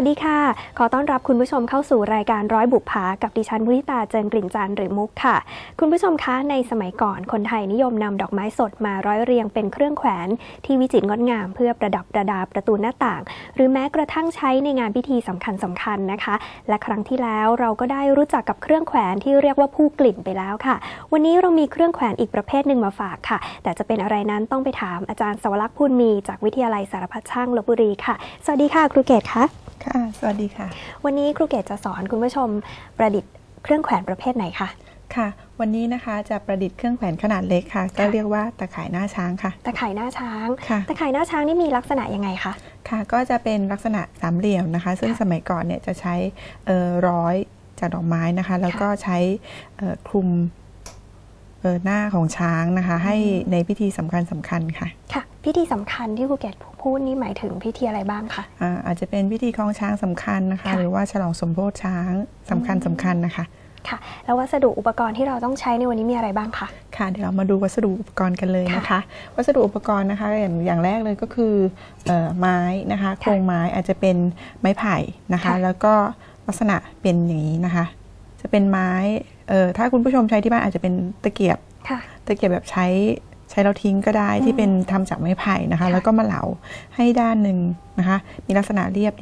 สวัสดีค่ะ ขอต้อนรับคุณผู้ชมเข้าสู่รายการร้อยบุปผากับดิฉันมุทิตาเจริญกลิ่นจันทร์หรือมุกค่ะ คุณผู้ชมคะในสมัยก่อนคนไทยนิยมนำดอกไม้สดมาร้อยเรียงเป็นเครื่องแขวนที่วิจิตรงดงามเพื่อประดับประดาประตูหน้าต่าง หรือแม้กระทั่งใช้ในงานพิธีสำคัญสำคัญนะคะ และครั้งที่แล้วเราก็ได้รู้จักกับเครื่องแขวนที่เรียกว่าผู้กลิ่นไปแล้วค่ะ วันนี้เรามีเครื่องแขวนอีกประเภทหนึ่งมาฝากค่ะ แต่จะเป็นอะไรนั้นต้องไปถามอาจารย์สวรักษ์พูนมีจากวิทยาลัยสารพัดช่างลบบุรีค่ะ สวัสดีค่ะครูเกตคะ ค่ะ สวัสดีค่ะ วันนี้ครูเกตจะสอนคุณผู้ชมประดิษฐ์เครื่องแขวนประเภทไหนคะค่ะ วันนี้นะคะจะประดิษฐ์เครื่องแขวนขนาดเล็กค่ะ ก็เรียกว่าตะข่ายหน้าช้างค่ะ ตะข่ายหน้าช้างค่ะตะข่ายหน้าช้างนี่มีลักษณะยังไงคะค่ะ ก็จะเป็นลักษณะสามเหลี่ยมนะคะ ซึ่งค่ะสมัยก่อนเนี่ยจะใช้เอ่อร้อยจากดอกไม้นะคะ แล้วก็ใช้เอ่อคลุมเอ่อ หน้าของช้างนะคะ ให้ในพิธีสำคัญสำคัญค่ะค่ะ พิธีสำคัญที่ครูเกตพูดนี่หมายถึงพิธีอะไรบ้างคะอ่าอาจจะเป็นพิธีคล้องช้างสำคัญนะคะค่ะหรือว่าฉลองสมโพธิช้างสำคัญสำคัญนะคะค่ะ แล้ววัสดุอุปกรณ์ที่เราต้องใช้ในวันนี้มีอะไรบ้างคะค่ะเดี๋ยวเรามาดูวัสดุอุปกรณ์กันเลยนะคะ วัสดุอุปกรณ์นะคะอย่างอย่างแรกเลยก็คือเออไม้นะคะโครงไม้อาจจะเป็นไม้ไผ่นะคะค่ะแล้วก็ลักษณะเป็นอย่างนี้นะคะ จะเป็นไม้ เออถ้าคุณผู้ชมใช้ที่บ้านอาจจะเป็นตะเกียบค่ะตะเกียบแบบใช้ใช้เราทิ้งก็ได้ที่เป็นทำจากไม้ไผ่นะคะค่ะแล้วก็มาเหลาให้ด้านหนึ่งนะคะ มีลักษณะเรียบ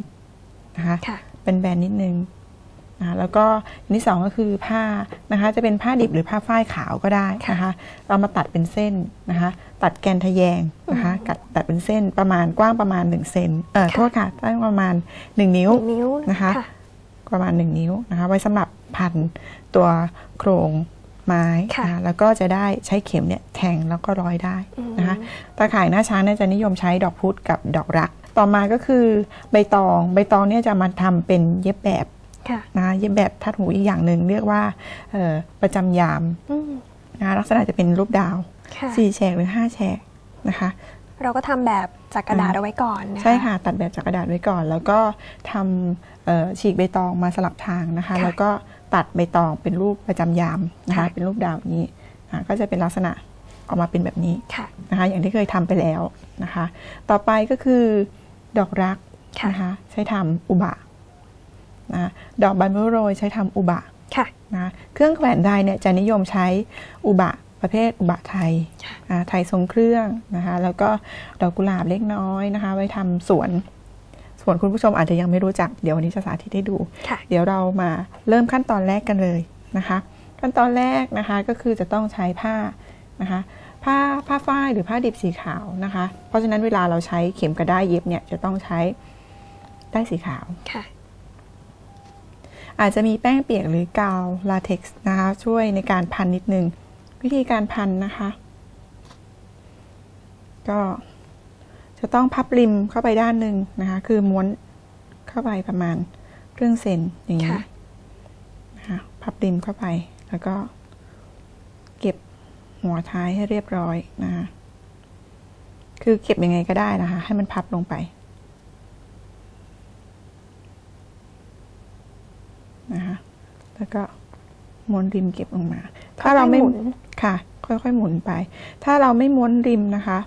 นะคะค่ะเป็นแบนนิดนึงนะคะแล้วก็อันที่สองก็คือผ้านะคะ จะเป็นผ้าดิบหรือผ้าฝ้ายขาวก็ได้นะคะเรามาตัดเป็นเส้นนะคะ ตัดแกนทะแยงนะคะตัดตัดเป็นเส้นประมาณกว้างประมาณ1เซนเอ่อค่ะโทษค่ะตั้งประมาณ1นิ้วหนึ่งนิ้วนะคะ ประมาณ 1 นิ้วนะคะ ไว้สำหรับพัน ตัวโครงไม้ค่ะนะคะแล้วก็จะได้ใช้เข็มเนี่ยแทงแล้วก็ร้อยได้อืมนะคะตาข่ายหน้าช้างเนี่ยจะนิยมใช้ดอกพุธกับดอกรัก ต่อมาก็คือใบตองใบตองเนี่ยจะมาทำเป็นเย็บแบบค่ะนะคะเย็บแบบทัดหูอีกอย่างหนึ่งเรียกว่าเอ่อประจำยามอืมนะคะลักษณะจะเป็นรูปดาวค่ะสี่แฉกหรือห้าแฉกนะคะเราก็ทำแบบจากกระดาษอืมเอาไว้ก่อนนะคะใช่ค่ะตัดแบบจากกระดาษไว้ก่อน แล้วก็ทำเอ่อฉีกใบตองมาสลับทางนะคะค่ะแล้วก็ ตัดใบตองเป็นรูปประจำยามนะคะค่ะเป็นรูปดาวอย่างนี้อ่าก็จะเป็นลักษณะออกมาเป็นแบบนี้ค่ะนะคะ อย่างที่เคยทำไปแล้วนะคะ ต่อไปก็คือดอกรักค่ะนะคะใช้ทำอุบะนะดอกบานเมโรยใช้ทำอุบะค่ะนะเครื่องแขวนไทยเนี่ยจะนิยมใช้อุบะประเภทอุบะไทยค่ะอ่าไทยทรงเครื่องนะคะ แล้วก็ดอกกุหลาบเล็กน้อยนะคะ ไว้ทำสวนส่ วนคุณผู้ชมอาจจะยังไม่รู้จัก เดี๋ยววันนี้จะสาธิตให้ดูค่ะเดี๋ยวเรามาเริ่มขั้นตอนแรกกันเลยนะคะ ขั้นตอนแรกนะคะก็คือจะต้องใช้ผ้านะคะผ้าผ้าฝ้ายหรือผ้าดิบสีขาวนะคะ เพราะฉะนั้นเวลาเราใช้เข็มกระด้ายเย็บเนี่ยจะต้องใช้ได้ายสีขาวค่ะ อาจจะมีแป้งเปียกหรือกาวลาเท็กซ์นะคะ ช่วยในการพันนิดนึง วิธีการพันนะคะ ก็ จะต้องพับริมเข้าไปด้านหนึ่งนะคะ คือม้วนเข้าไปประมาณครึ่งเซนอย่างนี้ค่ะนะคะพับริมเข้าไป แล้วก็เก็บหัวท้ายให้เรียบร้อยนะคะคือเก็บยังไงก็ได้นะคะ ให้มันพับลงไปนะคะแล้วก็ม้วนริมเก็บลงมา ถ้าเราไม่ค่อยๆหมุนค่ะ ค่อยๆหมุนไป ถ้าเราไม่ม้วนริมนะคะ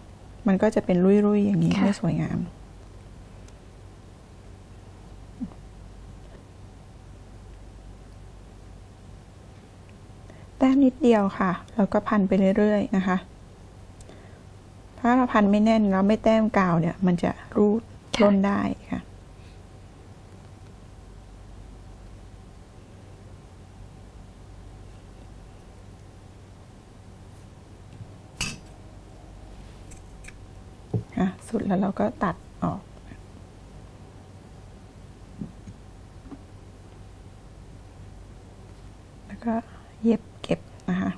มันก็จะเป็นรุยๆอย่างนี้ค่ะไม่สวยงาม แต้มนิดเดียวค่ะ แล้วก็พันไปเรื่อยๆนะคะ ถ้าเราพันไม่แน่นแล้วไม่แต้มกาวเนี่ย มันจะรูดค่ะร่นได้ค่ะ อะ สุดแล้วเราก็ตัดออก แล้วก็เย็บเก็บนะคะ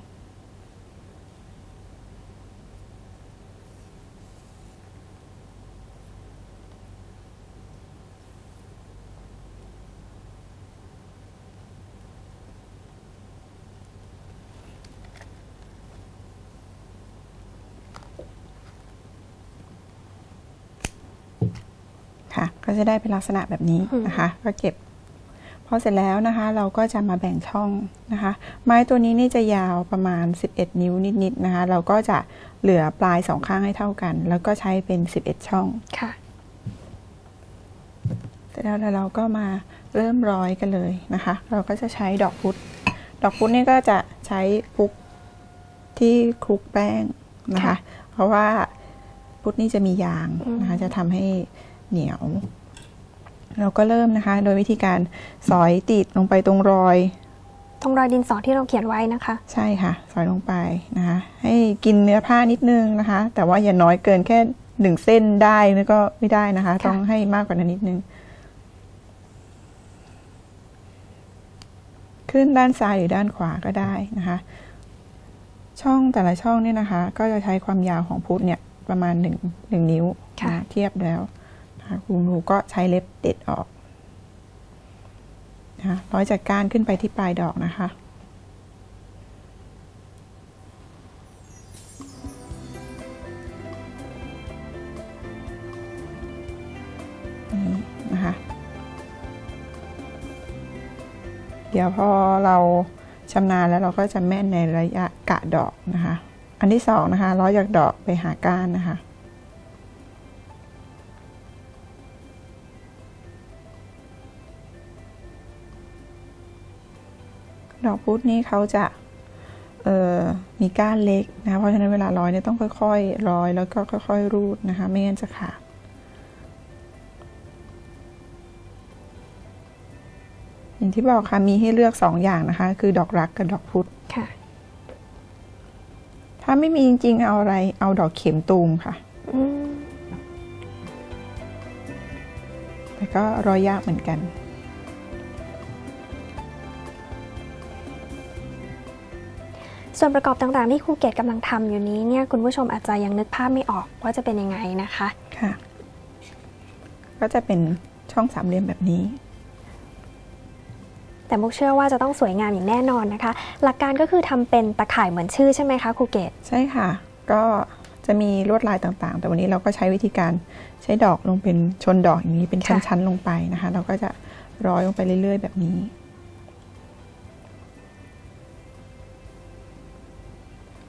ค่ะ ก็ จะได้เป็นลักษณะแบบนี้นะคะก็เก็บพอเสร็จแล้วนะคะ เราก็จะมาแบ่งช่องนะคะ ไม้ตัวนี้นี่จะยาวประมาณ 11 นิ้วนิดๆนะคะ เราก็จะเหลือปลายสองข้างให้เท่ากัน แล้วก็ใช้เป็น 11 ช่องค่ะเสร็จแล้วแล้วเราก็มาเริ่มร้อยกันเลยนะคะ เราก็จะใช้ดอกพุธดอกพุธนี่ก็จะใช้พุกที่คลุกแป้งนะคะค่ะเพราะว่าพุธนี่จะมียางอืมนะคะ จะทำให้เหนียว เราก็เริ่มนะคะ โดยวิธีการสอยติดลงไปตรงรอย ตรงรอยดินสอที่เราเขียนไว้นะคะ ใช่ค่ะ สอยลงไปนะคะ ให้กินเนื้อผ้านิดนึงนะคะ แต่ว่าอย่าน้อยเกินแค่หนึ่งเส้นได้แล้วก็ไม่ได้นะคะค่ะต้องให้มากกว่านั้นนิดนึง ขึ้นด้านซ้ายหรือด้านขวาก็ได้นะคะ ช่องแต่ละช่องเนี่ยนะคะ ก็จะใช้ความยาวของพุทธเนี่ยประมาณหนึ่งหนึ่งนิ้วค่ะนะเทียบแล้ว นะคะคุณครูก็ใช้เล็บเด็ดออกนะคะร้อยจากก้านขึ้นไปที่ปลายดอกนะคะนี้นะคะเดี๋ยวพอเราชำนาญแล้วเราก็จะแม่นในระยะกะดอกนะคะ อันที่สองนะคะร้อยจากดอกไปหาก้านนะคะ ดอกพุธนี่เขาจะเอ่อมีก้านเล็กนะคะเพราะฉะนั้นเวลาร้อยเนี่ยต้องค่อยๆร้อยแล้วก็ค่อย ๆ รูดนะคะไม่งั้นจะขาดอย่างที่บอกค่ะมีให้เลือกสองอย่างนะคะ คือดอกรักกับดอกพุธค่ะ ถ้าไม่มีจริงๆเอาอะไรเอาดอกเข็มตูมค่ะอืมแต่ก็ร้อยยากเหมือนกัน ส่วนประกอบต่างๆ ที่ครูเกตกำลังทำอยู่นี้เนี่ยคุณผู้ชมอาจจะยังนึกภาพไม่ออกว่าจะเป็นยังไงนะคะค่ะ ก็จะเป็นช่องสามเหลี่ยมแบบนี้ แต่มุกเชื่อว่าจะต้องสวยงามอย่างแน่นอนนะคะ หลักการก็คือทำเป็นตะข่ายเหมือนชื่อใช่ไหมคะครูเกตใช่ค่ะ ก็จะมีลวดลายต่างๆ แต่วันนี้เราก็ใช้วิธีการใช้ดอกลงเป็นชนดอกอย่างนี้เป็นค่ะชั้นๆลงไปนะคะ เราก็จะร้อยลงไปเรื่อย ๆ แบบนี้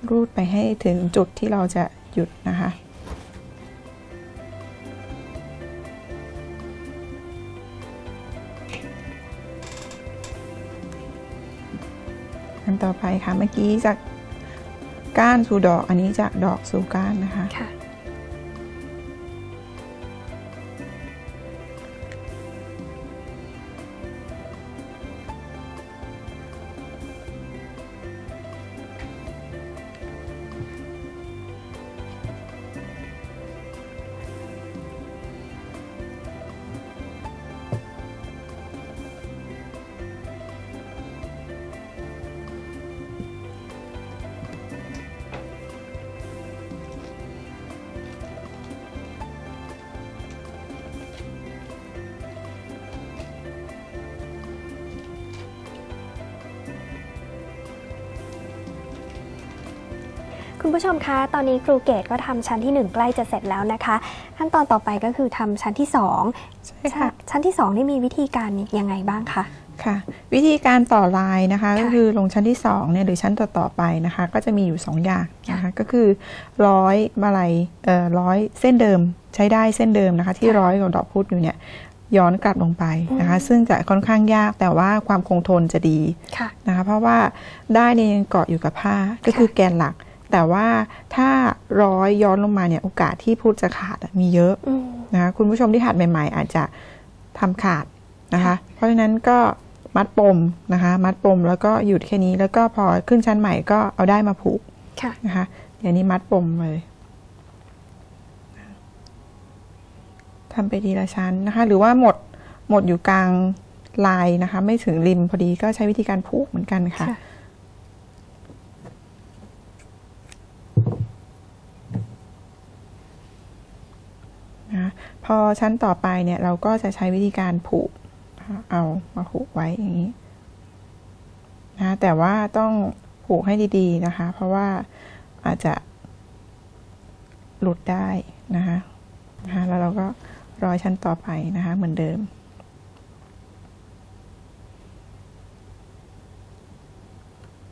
รูดไปให้ถึงจุดที่เราจะหยุดนะคะ อันต่อไปค่ะ เมื่อกี้จากก้านสู่ดอก อันนี้จากดอกสู่ก้านนะคะคะ คุณผู้ชมคะตอนนี้ครูเกตก็ทำชั้นที่ 1 ใกล้จะเสร็จแล้วนะคะ ขั้นตอนต่อไปก็คือทำชั้นที่2ใช่ค่ะชั้นที่2นี่มีวิธีการยังไงบ้างคะค่ะ วิธีการต่อลายนะคะค่ะก็คือลงชั้นที่2เนี่ยหรือชั้นต่อๆไปนะคะ ก็จะมีอยู่ 2 อย่างนะคะก็คือร้อยมาลัยเอ่อร้อยเส้นเดิมใช้ได้เส้นเดิมนะคะ ที่ร้อยกับดอกพุธอยู่เนี่ยย้อนกลับลงไปนะคะ ซึ่งจะค่อนข้างยากแต่ว่าความคงทนจะดีค่ะนะคะ เพราะว่าได้เนี่ยยังเกาะอยู่กับผ้าก็คือแกนหลัก แต่ว่าถ้าร้อยย้อนลงมาเนี่ยโอกาสที่พุธจะขาดอะมีเยอะอืมนะคะคุณผู้ชมที่หัดใหม่ ๆ อาจจะทำขาดนะคะ เพราะฉะนั้นก็มัดปมนะคะ มัดปมแล้วก็หยุดแค่นี้แล้วก็พอขึ้นชั้นใหม่ก็เอาได้มาผูกค่ะนะคะเดี๋ยวนี้มัดปมเลยทำไปทีละชั้นนะคะ หรือว่าหมดหมดอยู่กลางลายนะคะ ไม่ถึงริมพอดีก็ใช้วิธีการผูกเหมือนกันค่ะค่ะ นะพอชั้นต่อไปเนี่ยเราก็จะใช้วิธีการผูกเอามาผูกไว้อย่างนี้นะแต่ว่าต้องผูกให้ดีๆนะคะ เพราะว่าอาจจะหลุดได้นะคะนะคะแล้วเราก็ร้อยชั้นต่อไปนะคะ เหมือนเดิม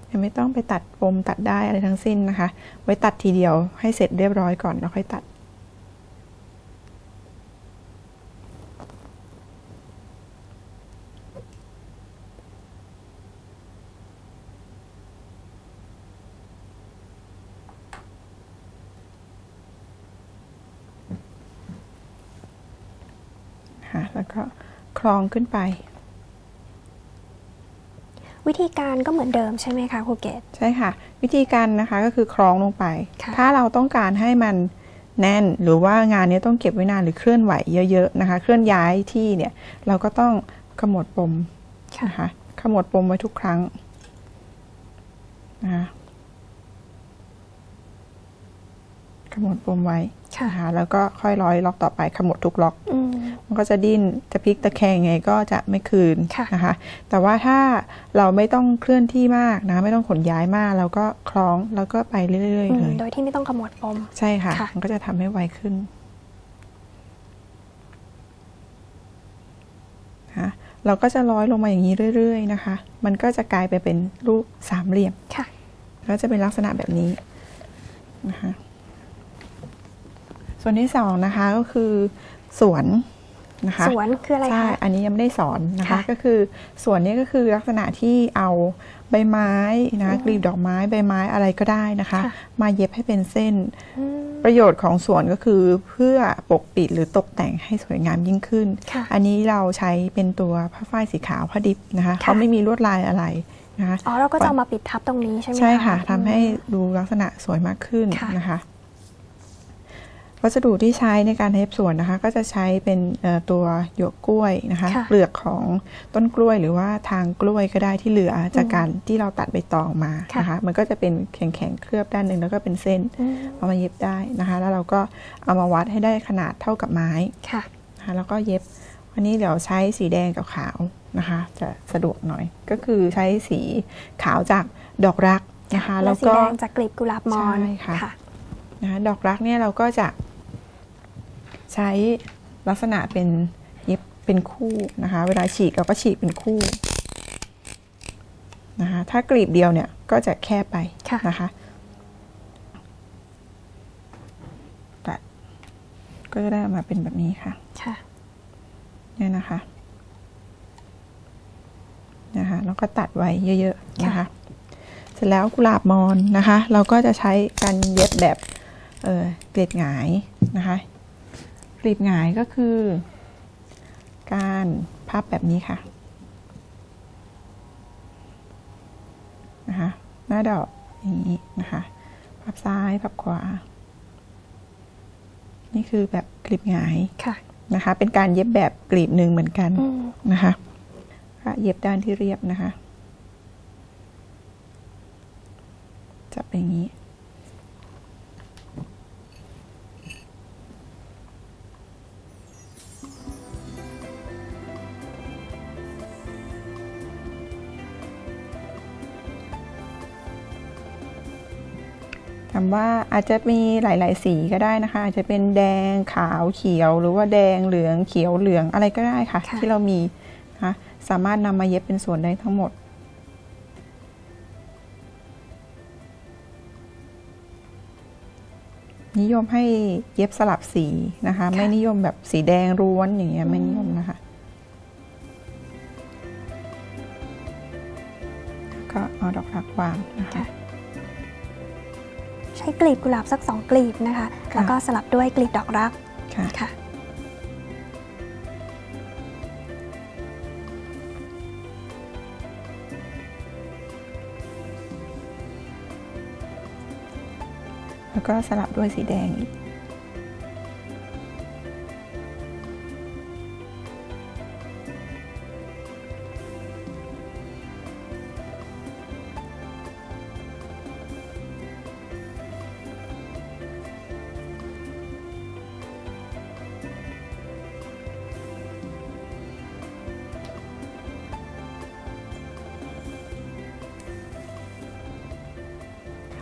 ยังไม่ต้องไปตัดปมตัดได้อะไรทั้งสิ้นนะคะ ไว้ตัดทีเดียวให้เสร็จเรียบร้อยก่อนแล้วค่อยตัด แล้วก็ค ลองขึ้นไป วิธีการก็เหมือนเดิมใช่ไหมคะครูเกตใช่ค่ะ วิธีการนะคะก็คือคล้องลงไปค่ะถ้าเราต้องการให้มันแน่นหรือว่างานนี้ต้องเก็บไว้นานหรือเคลื่อนไหวเยอะๆนะคะ เคลื่อนย้ายที่เนี่ยเราก็ต้องขมวดปมค่ะนะคะขมวดปมไว้ทุกครั้งนะคะขมวดปมไว้ค่ะนะคะแล้วก็ค่อยร้อยล็อกต่อไปขมวดทุกล็อกอื มมันก็จะดิ้นจะพลิกตะแคงยังไงก็จะไม่คืนค่ะนะคะ แต่ว่าถ้าเราไม่ต้องเคลื่อนที่มากนะ ไม่ต้องขนย้ายมาก เราก็คล้องแล้วก็ไปเรื่อยอืๆมเลยโดยที่ไม่ต้องขมวดปมใช่ค่ะค่ะมันก็จะทำให้ไวขึ้นนะคะเราก็จะร้อยลงมาอย่างนี้เรื่อย ๆ นะคะ มันก็จะกลายไปเป็นรูปสามเหลี่ยมค่ะแล้วจะเป็นลักษณะแบบนี้นะคะส่วนที่สองนะคะก็คือสวน นะคะสวนคืออะไรใช่คะอันนี้ยังไม่ได้สอนนะคะค่ะก็คือสวนนี้ก็คือลักษณะที่เอาใบไม้นะอืมกลีบดอกไม้ใบไม้อะไรก็ได้นะคะค่ะมาเย็บให้เป็นเส้นอืมประโยชน์ของสวนก็คือเพื่อปกปิดหรือตกแต่งให้สวยงามยิ่งขึ้นค่ะอันนี้เราใช้เป็นตัวผ้าฝ้ายสีขาวผ้าดิบนะคะค่ะเขาไม่มีลวดลายอะไรนะคะอ๋อเราก็จะเอามาปิดทับตรงนี้ใช่ไหมใช่ค่ะอืมทำให้ดูลักษณะสวยมากขึ้นค่ะนะคะ วัสดุที่ใช้ในการเทปสวนนะคะ ก็จะใช้เป็นเอ่อตัวหยวกกล้วยนะคะค่ะเปลือกของต้นกล้วยหรือว่าทางกล้วยก็ได้ที่เหลือจากอืมการที่เราตัดใบตองมาค่ะนะคะมันก็จะเป็นแข็งๆเคลือบด้านหนึ่งแล้วก็เป็นเส้นอืมเอามาเย็บได้นะคะ แล้วเราก็เอามาวัดให้ได้ขนาดเท่ากับไม้ค่ะนะคะแล้วก็เย็บวันนี้เดี๋ยวใช้สีแดงกับขาวนะคะ จะสะดวกหน่อย ก็คือใช้สีขาวจากดอกรักนะคะ แล้แล้ววสีก็แดงจากกลีบกุหลาบมอนใช่ค่ะนะคะดอกรักเนี่ยเราก็จะ ใช้ลักษณะเป็นเย็บเป็นคู่นะคะ เวลาฉีกเราก็ฉีกเป็นคู่นะคะ ถ้ากลีบเดียวเนี่ยก็จะแคบไปค่ะนะคะตัดก็จะได้ออกมาเป็นแบบนี้ค่ะ ค่ะเนี่ยนะคะนะคะแล้วก็ตัดไว้เยอะๆนะคะ เสร็จแล้วกุหลาบมอนนะคะ เราก็จะใช้การเย็บแบบเอ่อกลีบหงายนะคะ กลีบหงายก็คือ การพับแบบนี้ค่ะนะคะหน้าดอกอย่างนี้นะคะ พับซ้ายพับขวา นี่คือแบบกลีบหงายค่ะนะคะ เป็นการเย็บแบบกลีบหนึ่งเหมือนกันอืมนะคะก็เย็บด้านที่เรียบนะคะ จะเป็นอย่างนี้ ถามว่าอาจจะมีหลาย ๆ สีก็ได้นะคะ อาจจะเป็นแดงขาวเขียว หรือว่าแดงเหลืองเขียวเหลืองอะไรก็ได้ค่ะค่ะ ที่เรามีนะคะสามารถนำมาเย็บเป็นส่วนได้ทั้งหมดนิยมให้เย็บสลับสีนะคะ ไม่นิยมแบบสีแดงร้วนอย่างเงี้ยไม่นิยมนะคะ ก็เอาดอกรักวางนะคะค่ะใช้กลีบกุหลาบสักสองกลีบนะคะค่ะแล้วก็สลับด้วยกลีบดอกรักค่ะค่ะแล้วก็สลับด้วยสีแดงอีก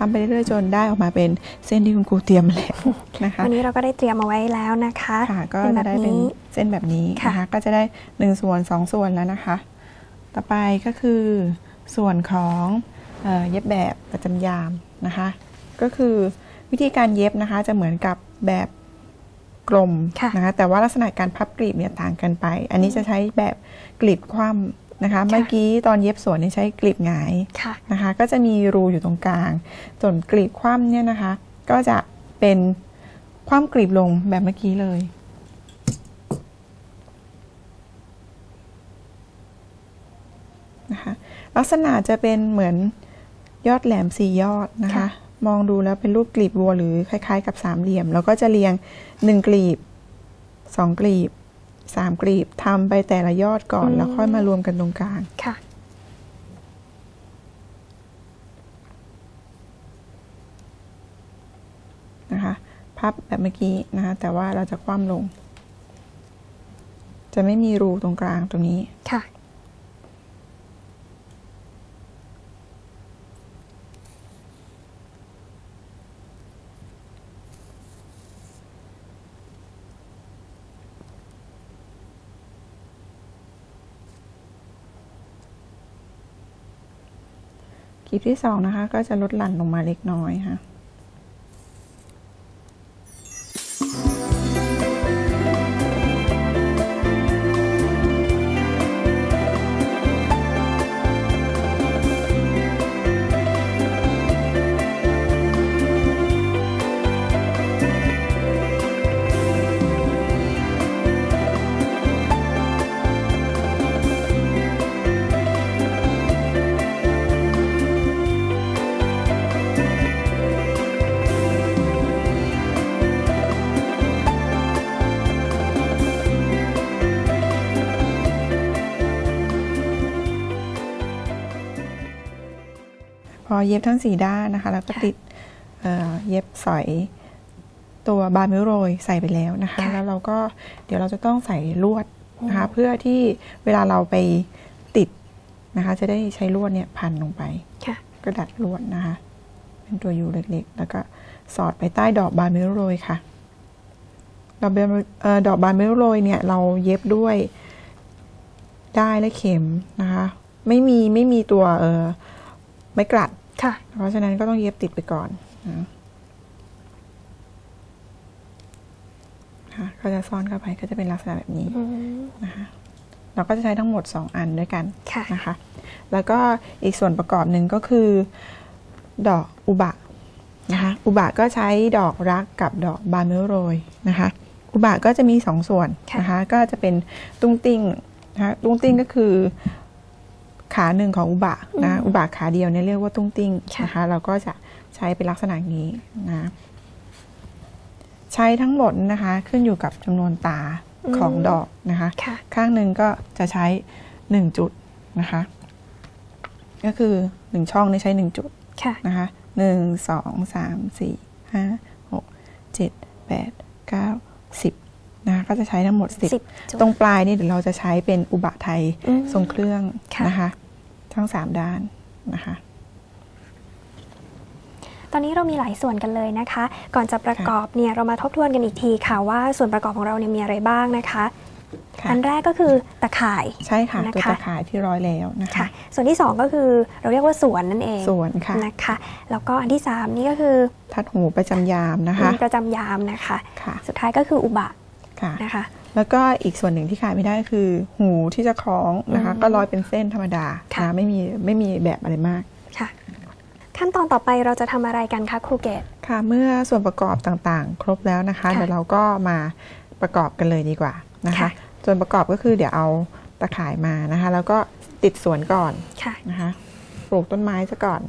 ทำไปเรื่อยๆจนได้ออกมาเป็นเส้นที่คุณครูเตรียมมาแล้วนะคะวันนี้เราก็ได้เตรียมเอาไว้แล้วนะคะค่ะก็เป็นแบจะบได้เป็นนี้เส้นแบบนี้ค่ะนะคะก็จะได้หนึ่งส่วนสองส่วนแล้วนะคะ ต่อไปก็คือส่วนของเอ่อเย็บแบบประจำยามนะคะ ก็คือวิธีการเย็บนะคะจะเหมือนกับแบบกลมค่ะนะคะแต่ว่าลักษณะการพับกลีบเนี่ยต่างกันไป อันนี้จะใช้แบบกลีบคว่ำ นะคะเมื่อกี้ตอนเย็บสวนใช้กลีบหงายนะคะ ก็จะมีรูอยู่ตรงกลาง ส่วนกลีบคว่ำเนี่ยนะคะ ก็จะเป็นคว่ำกลีบลงแบบเมื่อกี้เลยนะคะลักษณะจะเป็นเหมือนยอดแหลมสี่ยอดนะคะ มองดูแล้วเป็นรูปกลีบวัวหรือคล้าย ๆ กับสามเหลี่ยม แล้วก็จะเรียงหนึ่งกลีบสองกลีบ สามกลีบทำไปแต่ละยอดก่อน แล้วค่อยมารวมกันตรงกลางค่ะ นะคะ พับแบบเมื่อกี้นะคะแต่ว่าเราจะคว่ำลง จะไม่มีรูตรงกลางตรงนี้ค่ะ คลีบที่สองนะคะ ก็จะลดหลั่นลงมาเล็กน้อยค่ะ เย็บทั้งสี่ด้านนะคะ แล้วก็ค่ะติดเอ่อเย็บสอยตัวบานมิวโรยใส่ไปแล้วนะคะค่ะแล้วเราก็เดี๋ยวเราจะต้องใส่ลวดนะคะอืมเพื่อที่เวลาเราไปติดนะคะ จะได้ใช้ลวดเนี่ยพันลงไปค่ะกระดัดลวดนะคะ เป็นตัวยูเล็กๆ แล้วก็สอดไปใต้ดอกบานมิวโรยค่ะ ดอกบานเอ่อดอกบานมิวโรยเนี่ย เราเย็บด้วยได้ายและเข็มนะคะ ไม่มีไม่มีตัวเออไม้กลัด ค่ะ เพราะฉะนั้นก็ต้องเย็บติดไปก่อนนะนะคะก็จะซ่อนเข้าไปก็จะเป็นลักษณะแบบนี้อืมนะคะเราก็จะใช้ทั้งหมด 2 อันด้วยกันค่ะนะคะ แล้วก็อีกส่วนประกอบหนึ่งก็คือ ดอกอุบะนะคะอุบะก็ใช้ดอกรักกับดอกบานเมลโรยนะคะ อุบะก็จะมีสองส่วนค่ะนะคะ ก็จะเป็นตุ้งติ้งนะคะตุ้งติ้งก็คือ ขาหนึ่งของอุบะนะอุบะขาเดียวเนี่ยเรียกว่าตุ้งติ้งค่ะนะคะเราก็จะใช้เป็นลักษณะอย่างนี้นะใช้ทั้งหมดนะคะขึ้นอยู่กับจำนวนตาของดอกนะคะค่ะข้างหนึ่งก็จะใช้หนึ่งจุดนะคะ ก็คือหนึ่งช่องนี่ใช้หนึ่งจุดค่ะนะคะหนึ่งสองสามสี่ห้าหกเจ็ดแปดเก้าสิบนะคะก็จะใช้ทั้งหมดสิบสิบจุดตรงปลายนี่เดี๋ยวเราจะใช้เป็นอุบะไทยอืมทรงเครื่องค่ะนะคะ ทั้งสามด้านนะคะตอนนี้เรามีหลายส่วนกันเลยนะคะ ก่อนจะประกอบเนี่ยเรามาทบทวนกันอีกทีค่ะว่าส่วนประกอบของเราเนี่ยมีอะไรบ้างนะคะค่ะอันแรกก็คือตะข่ายใช่ค่ะนะคะตัวตะข่ายที่ร้อยแล้วนะคะค่ะส่วนที่สองก็คือเราเรียกว่าสวนนั่นเองส่วนค่ะนะคะแล้วก็อันที่สามนี่ก็คือทัดหูประจำยามนะคะประจำยามนะคะค่ะสุดท้ายก็คืออุบะค่ะนะคะ แล้วก็อีกส่วนหนึ่งที่ขายไม่ได้คือ หูที่จะคล้องนะคะอืมก็ร้อยเป็นเส้นธรรมดาค่ะนะไม่มีไม่มีแบบอะไรมากค่ะ ขั้นตอนต่อไปเราจะทำอะไรกันคะครูเกตค่ะ เมื่อส่วนประกอบต่างๆ ครบแล้วนะคะค่ะเดี๋ยวเราก็มาประกอบกันเลยดีกว่านะคะค่ะส่วนประกอบก็คือเดี๋ยวเอาตะข่ายมานะคะ แล้วก็ติดสวนก่อนค่ะนะคะ ปลูกต้นไม้ซะก่อน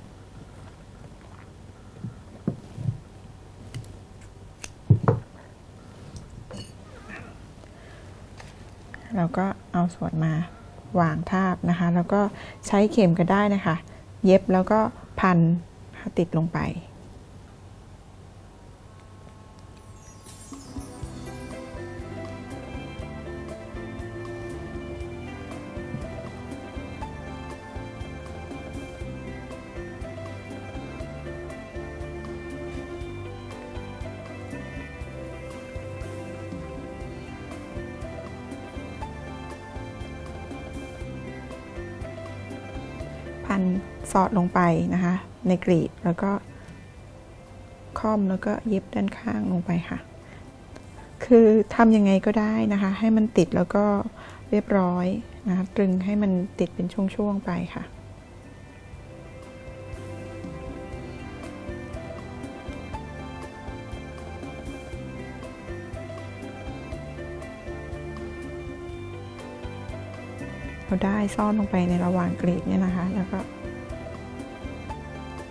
เราก็เอาส่วนมาวางทาบนะคะ แล้วก็ใช้เข็มก็ได้นะคะ เย็บแล้วก็พันติดลงไป สอดลงไปนะคะ ในกรีบแล้วก็ค่อมแล้วก็เย็บด้านข้างลงไปค่ะ คือทำยังไงก็ได้นะคะ ให้มันติดแล้วก็เรียบร้อยนะคะตรึงให้มันติดเป็นช่วงๆไปค่ะเอาได้ซ่อนลงไปในระหว่างกรีบเนี่ยนะคะ แล้วก็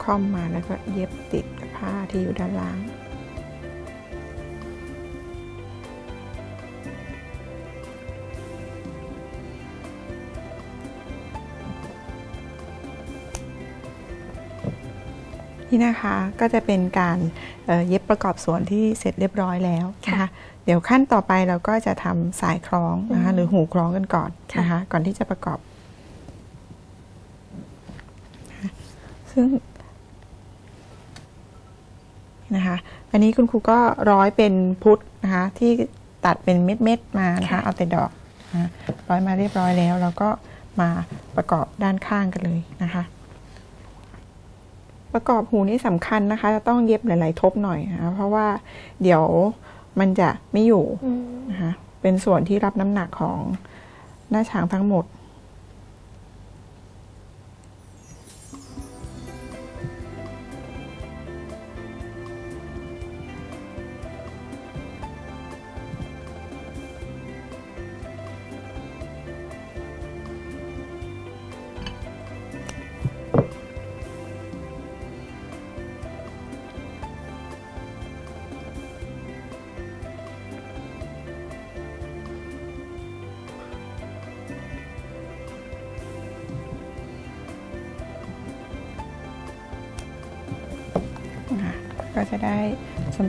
ค่อมมาแล้วก็เย็บติดกับผ้าที่อยู่ด้านล่าง นี่นะคะก็จะเป็นการเอ่อเย็บประกอบส่วนที่เสร็จเรียบร้อยแล้วนะคะเดี๋ยวขั้นต่อไปเราก็จะทำสายคล้องนะคะอืมหรือหูคล้องกันก่อนค่ะนะคะก่อนที่จะประกอบนะคะซึ่ง นะคะอันนี้คุณครูก็ร้อยเป็นพุทธนะคะที่ตัดเป็นเม็ดๆมานะคะเอาแต่ดอกนะคะร้อยมาเรียบร้อยแล้วเราก็มาประกอบด้านข้างกันเลยนะคะ ประกอบหูนี่สำคัญนะคะ จะต้องเย็บหลาย ๆ ทบหน่อยนะคะเพราะว่าเดี๋ยวมันจะไม่อยู่อืมนะคะเป็นส่วนที่รับน้ำหนักของหน้าช้างทั้งหมด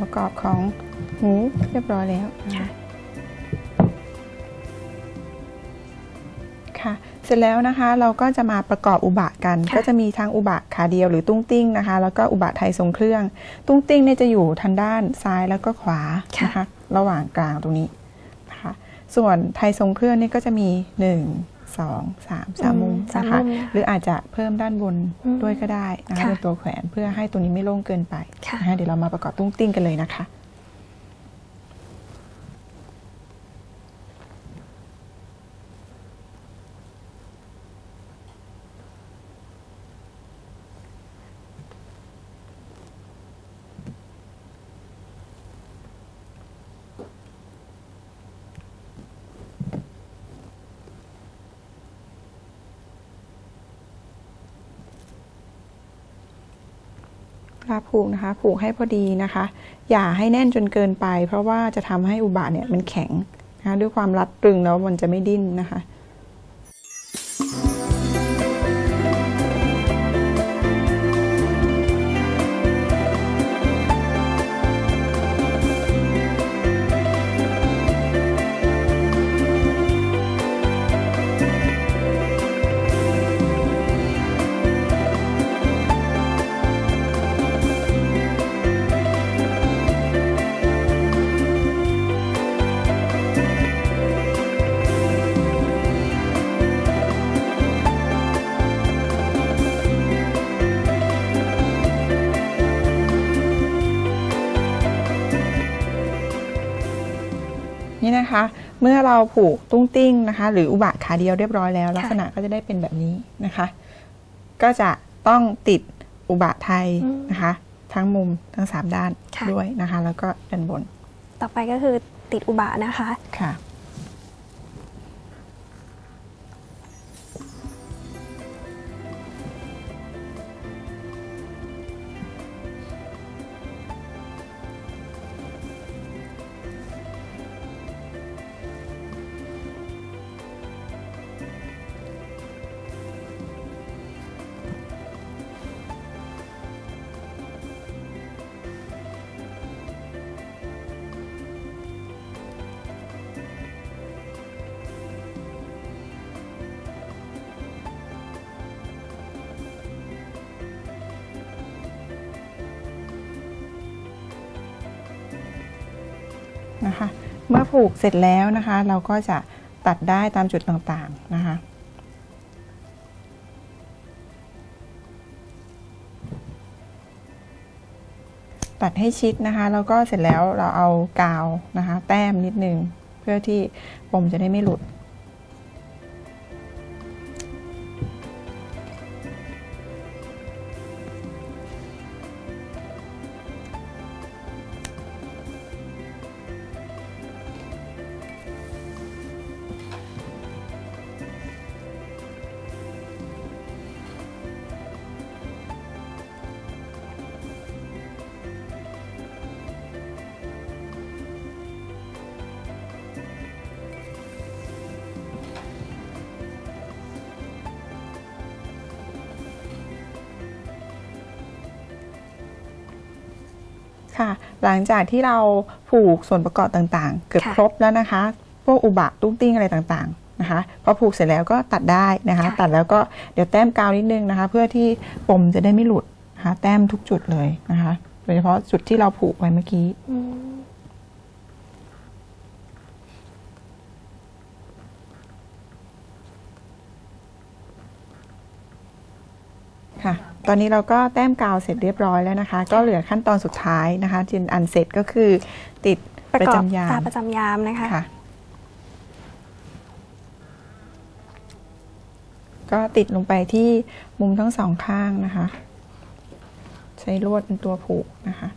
ประกอบของหูเรียบร้อยแล้วนะคะค่ะเสร็จแล้วนะคะเราก็จะมาประกอบอุบะกันค่ะก็จะมีทั้งอุบะขาเดียวหรือตุ้งติ้งนะคะ แล้วก็อุบะไทยทรงเครื่อง ตุ้งติ้งเนี่ยจะอยู่ทางด้านซ้ายแล้วก็ขวานะคะระหว่างกลางตรงนี้นะคะส่วนไทยทรงเครื่องนี่ก็จะมีหนึ่ง สองสามสามมุมสามนะคะมุมนะคะหรืออาจจะเพิ่มด้านบนอืมด้วยก็ได้นะคะค่ะเป็นตัวแขวนเพื่อให้ตัวนี้ไม่โล่งเกินไปค่ะนะคะเดี๋ยวเรามาประกอบตุ้งติ้งกันเลยนะคะาผูกนะคะผูกให้พอดีนะคะ อย่าให้แน่นจนเกินไป เพราะว่าจะทำให้อุบะเนี่ยมันแข็งนะคะด้วยความรัดตึงแล้วมันจะไม่ดิ้นนะคะ เมื่อเราผูกตุ้งติ้งนะคะ หรืออุบะขาเดียวเรียบร้อยแล้ว ลักษณะก็จะได้เป็นแบบนี้นะคะ ก็จะต้องติดอุบะไทยอืมนะคะ ทั้งมุมทั้งสามด้านค่ะด้วยนะคะ แล้วก็ด้านบน ต่อไปก็คือติดอุบะนะคะค่ะนะคะ เมื่อผูกเสร็จแล้วนะคะ เราก็จะตัดได้ตามจุดต่างๆนะคะ ตัดให้ชิดนะคะ แล้วก็เสร็จแล้วเราเอากาวนะคะ แต้มนิดนึง เพื่อที่ปมจะได้ไม่หลุด หลังจากที่เราผูกส่วนประกอบต่างๆ เกือบค่ะครบแล้วนะคะ พวกอุบะตุ้งติ้งอะไรต่างๆนะคะพอผูกเสร็จแล้วก็ตัดได้นะคะค่ะตัดแล้วก็เดี๋ยวแต้มกาวนิดนึงนะคะ เพื่อที่ปมจะได้ไม่หลุดนะคะแต้มทุกจุดเลยนะคะ โดยเฉพาะจุดที่เราผูกไว้เมื่อกี้ อืม ค่ะ ตอนนี้เราก็แต้มกาวเสร็จเรียบร้อยแล้วนะคะ ก็เหลือขั้นตอนสุดท้ายนะคะจินอันเสร็จก็คือติดประประกอบจำยาตามประจำยามนะคะค่ะก็ติดลงไปที่มุมทั้งสองข้างนะคะ ใช้ลวดเป็นตัวผูกนะคะ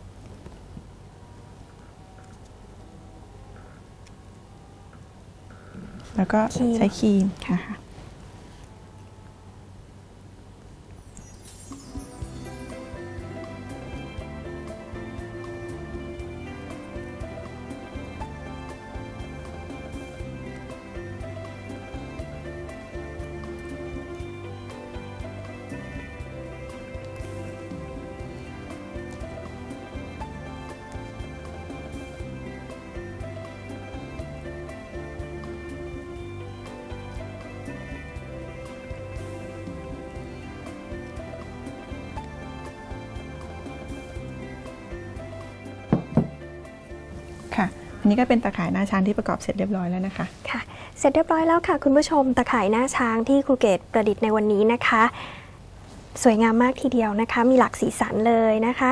แล้วก็ครีมใช้ครีมนะคะ นนี้ก็เป็นตะข่ายหน้าช้างที่ประกอบเสร็จเรียบร้อยแล้วนะคะค่ะ เสร็จเรียบร้อยแล้วค่ะ คุณผู้ชมตะข่ายหน้าช้างที่ครูเกตประดิษฐ์ในวันนี้นะคะ สวยงามมากทีเดียวนะคะ มีหลากสีสันเลยนะคะ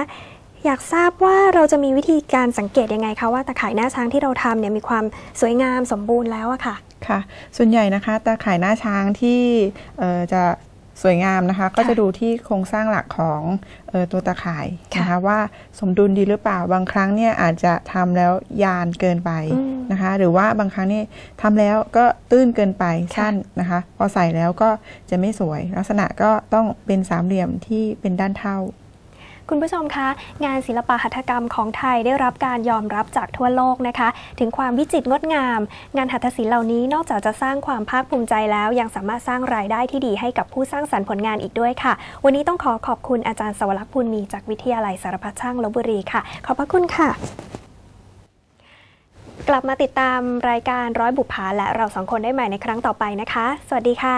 อยากทราบว่าเราจะมีวิธีการสังเกตยังไงคะว่าตะข่ายหน้าช้างที่เราทำเนี่ยมีความสวยงามสมบูรณ์แล้วอะค่ะค่ะ ส่วนใหญ่นะคะตาข่ายหน้าช้างที่เอ่อจะ สวยงามนะคะ ก็จะดูที่โครงสร้างหลักของเออตัวตาข่ายนะคะค่ะว่าสมดุลดีหรือเปล่าบางครั้งเนี่ยอาจจะทำแล้วยานเกินไปอืมนะคะ หรือว่าบางครั้งเนี่ยทำแล้วก็ตื้นเกินไปสั้นนะคะ พอใส่แล้วก็จะไม่สวย ลักษณะก็ต้องเป็นสามเหลี่ยมที่เป็นด้านเท่า คุณผู้ชมคะ งานศิลปหัตถกรรมของไทยได้รับการยอมรับจากทั่วโลกนะคะ ถึงความวิจิตรงดงาม งานหัตถศิลป์เหล่านี้นอกจากจะสร้างความภาคภูมิใจแล้ว ยังสามารถสร้างรายได้ที่ดีให้กับผู้สร้างสรรค์ผลงานอีกด้วยค่ะ วันนี้ต้องขอขอบคุณอาจารย์สวรักษ์ภูลมีจากวิทยาลัยสารพัดช่างลบบุรีค่ะ ขอบพระคุณค่ะกลับมาติดตามรายการร้อยบุปผาและเราสองคนได้ใหม่ในครั้งต่อไปนะคะ สวัสดีค่ะ